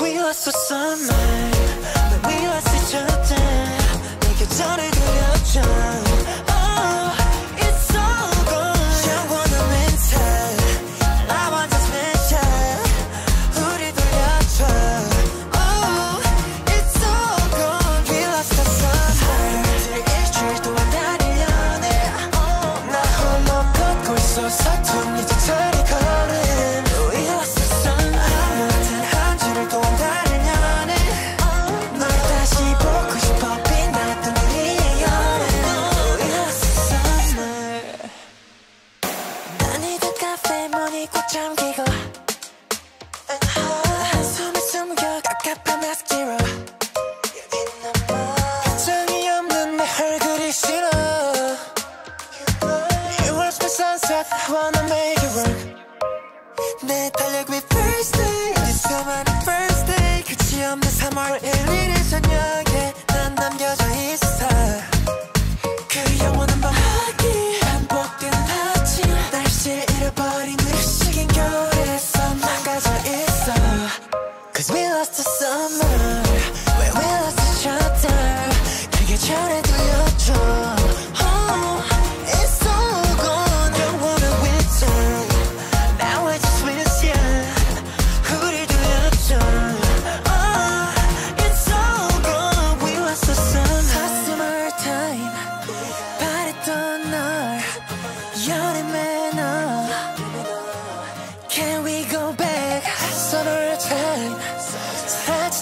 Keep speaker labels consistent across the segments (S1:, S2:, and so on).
S1: We lost the sunlight, we lost each other. 내게 전해드렸죠. You watch my sunset, wanna make it work. 내 달력 first day 네 소만의 first We lost the summer, when we lost the shelter,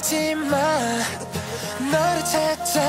S1: 가지마. 너를 찾아